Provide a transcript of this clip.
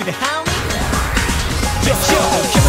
くでハミ Let's go.